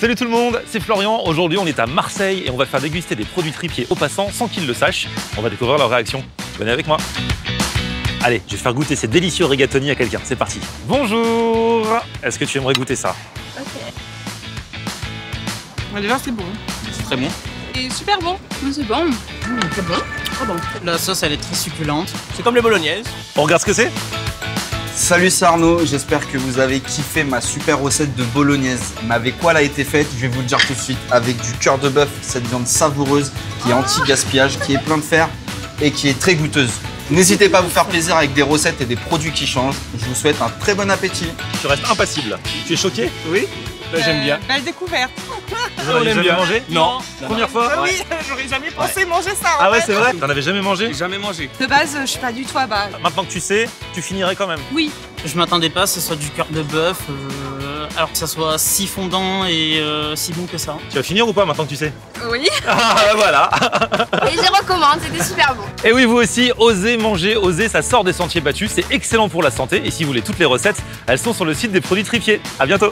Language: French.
Salut tout le monde, c'est Florian. Aujourd'hui, on est à Marseille et on va faire déguster des produits tripiers aux passants sans qu'ils le sachent. On va découvrir leur réaction. Venez avec moi. Allez, je vais faire goûter ces délicieux rigatoni à quelqu'un. C'est parti. Bonjour Est-ce que tu aimerais goûter ça? Ok. Déjà, c'est bon. C'est très bon. Et super bon. C'est bon. c'est bon. Très bon. La sauce, elle est très succulente. C'est comme les bolognaises. On regarde ce que c'est? Salut c'est Arnaud, j'espère que vous avez kiffé ma super recette de bolognaise. Mais avec quoi elle a été faite Je vais vous le dire tout de suite. Avec du cœur de bœuf, cette viande savoureuse qui est anti-gaspillage, qui est plein de fer et qui est très goûteuse. N'hésitez pas à vous faire plaisir avec des recettes et des produits qui changent. Je vous souhaite un très bon appétit. Tu restes impassible. Tu es choqué? Oui. Là, j'aime bien. Belle découverte. Vous en avez jamais mangé Non. Première fois Ah oui, j'aurais jamais pensé manger ça. Ah ouais, c'est vrai T'en avais jamais mangé J'ai jamais mangé. De base, je suis pas du tout à bas. Maintenant que tu sais, tu finirais quand même. Oui. Je m'attendais pas à ce que ce soit du cœur de bœuf, euh, alors que ça soit si fondant et euh, si bon que ça. Tu vas finir ou pas maintenant que tu sais Oui. Ah voilà Et je recommande, c'était super bon. Et oui, vous aussi, osez manger, osez, ça sort des sentiers battus, c'est excellent pour la santé. Et si vous voulez toutes les recettes, elles sont sur le site des produits tripiers. À bientôt